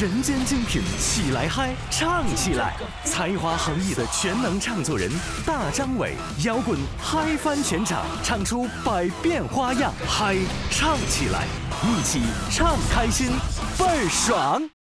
人间精品起来嗨唱起来。才华横溢的全能唱作人大张伟摇滚嗨翻全场唱出百变花样嗨唱起来一起唱开心倍儿爽。